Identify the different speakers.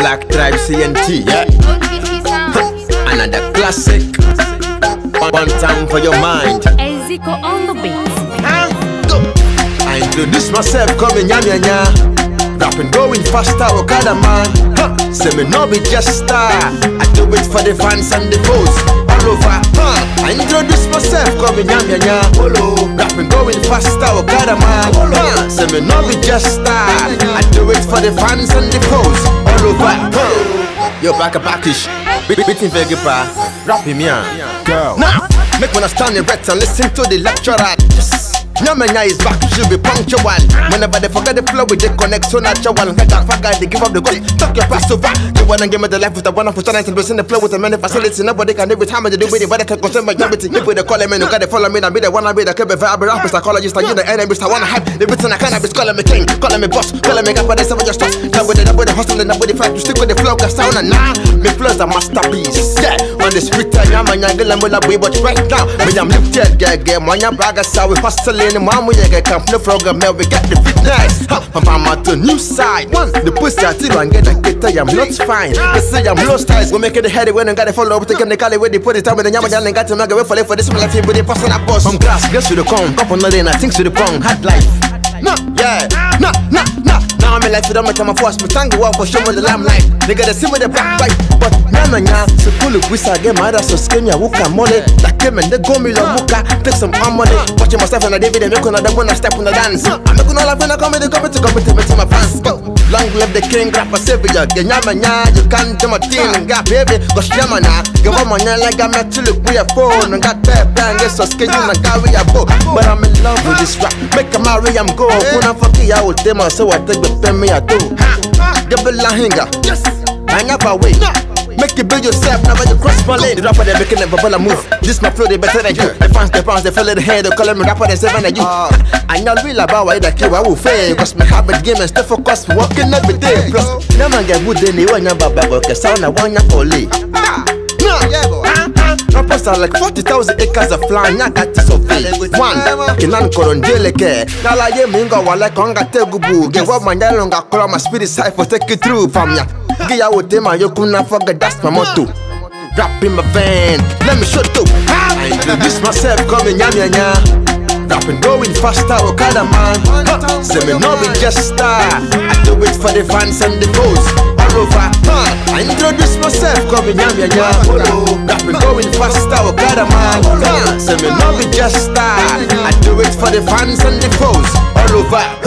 Speaker 1: Black Tribe CNT, yeah.
Speaker 2: OGT sound.
Speaker 1: Another classic. One, one time for your mind.
Speaker 2: Ezico on the beat. Huh?
Speaker 1: I introduce myself, coming nya nya nya. Rapping going faster, oh, Okada man. Huh. Say me no be just star. I do it for the fans and the foes all over. Huh. I introduce myself, coming nya nya nya. Rapping going faster, oh, Okada man. Huh. Say me no be just star. I do it for the fans and the foes all over. Yo, back a backish. Beating Vegipa. Rapping me on. Girl. Now, make when I stand erect and listen to the lecturer. Yes. Nyamanya is back, should be punctual. Whenever they forget the flow, we they connect so natural. Head that fuck guy, they give up the ghost. Talk your pass over. You wanna give me the life with a wonderful talent and in the flow with a many facilities. Nobody can do it. How they do with it? But I can concern my gravity. People they call me, you gotta follow me. I be the one I be the kid, I be rapper, psychologist, I you the enemies. I wanna hype. They written I cannabis, calling me king, calling me boss, calling me gaffer, they say just trust. Now with the double the hustle and I with the fight to stick with the flow, cause sound and nah. Me flows a masterpiece. Yeah, on the street, Nyamanya, Gillamula, but right now, me I'm lifted, yeah, yeah, Manya Braga, so we hustling, mama, yeah, come play frog man, we got the fitness. I'm on to new side. One, the pussy I tell and get a kid, I'm not fine. They say I'm lost ties. We make it the head when I got to follow up, taking the cali where they put it time with the yama and got to make a way for it for this life, but they pass on a boss. From grass, guess to the con, cup on the I think to the pong, hard life. No, yeah, no, no. Now I'm in life, I'm my force, me tango walk for show me the limelight. They got to see me the back bite, but nana nya, so cool, we say get mad, so skin ya, wuka money. That came and they go me la muka, take some money. Watching myself and I David and make another when I step on the dance. I'm making all of when I come in the company to compete with my fans. Go. Long live the king, rap a savior. Get nyama nya, you can't do my thing and got baby. Go shama na, give up my nya like I'm at to look we a phone and got that bang, get so skinny and got we a book. But I'm in love with this rap, make a marry, I'm go. When I'm fucking out with them, so I take the pen me I do. A la hinga, yes, I never wait. Make you build yourself, never you cross my lane. The rapper they making them bubble move. This my flow, they better than you. The fans, the fans, they follow the hand, they call me rapper, they seven than you. I know real about why that kill, I will fail. Cause my habit game and stay focused, working every day. Plus, man get good in the one number, but cause I want ya only. Rappers are like 40,000 acres of land, I got to survey. One, kinan korondele ke. Nala ye mingo wale konga tegubu. Get what my yelonga call my spirit for take it through, fam ya. Gia wote ma yokuna forget that's my motto. Rap in my van, let me shut up. I introduce myself, coming nya nya nya. Rapping going faster, oh, Okada man. Huh. Say me no be just star. I do it for the fans and the foes all over. Coming nya nya nya. Rapping going faster, Okada man. Huh. Say me no be just star. I do it for the fans and the foes all over.